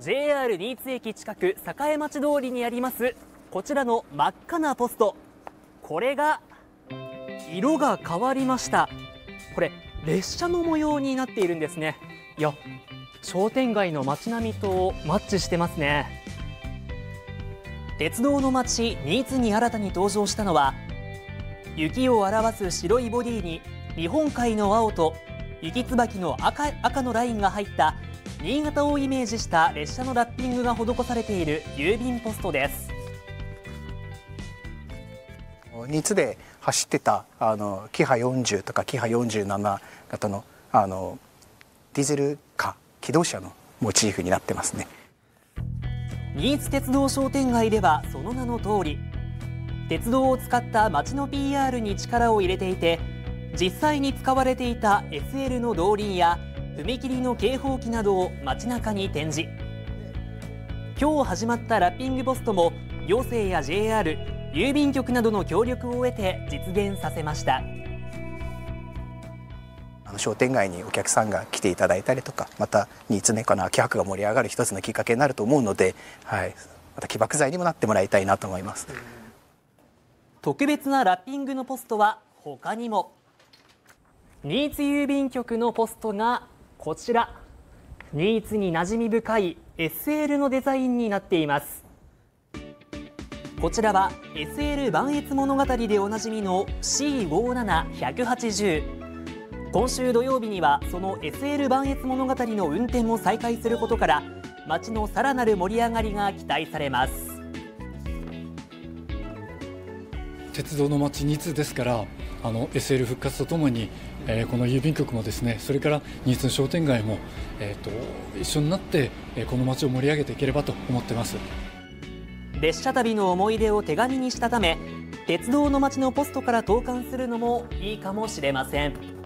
JR 新津駅近く栄町通りにありますこちらの真っ赤なポスト。これが色が変わりました。これ列車の模様になっているんですね。いや商店街の街並みとマッチしてますね。鉄道の街新津に新たに登場したのは雪を表す白いボディに日本海の青と雪椿の赤赤のラインが入った新潟をイメージした列車のラッピングが施されている郵便ポストです。新津で走ってたあのキハ40とかキハ47型のあのディーゼルカ機動車のモチーフになってますね。新津鉄道商店街ではその名の通り鉄道を使った街の PR に力を入れていて実際に使われていた SL の動輪や踏切の警報機などを街中に展示。今日始まったラッピングポストも行政や JR 郵便局などの協力を得て実現させました。商店街にお客さんが来ていただいたりとかまた新津猫の秋葉区が盛り上がる一つのきっかけになると思うので、はい、また起爆剤にもなってもらいたいなと思います。特別なラッピングのポストは他にも。新津郵便局のポストがこちら。新津に馴染み深い SL のデザインになっています。こちらは SL 万越物語でおなじみの C57180 今週土曜日にはその SL 万越物語の運転も再開することから街のさらなる盛り上がりが期待されます。鉄道の街新津ですからあの SL 復活とともに、えー、この郵便局もですねそれから新津の商店街も、えーと、一緒になって、え、この街を盛り上げていければと思ってます列車旅の思い出を手紙にしたため鉄道の街のポストから投函するのもいいかもしれません。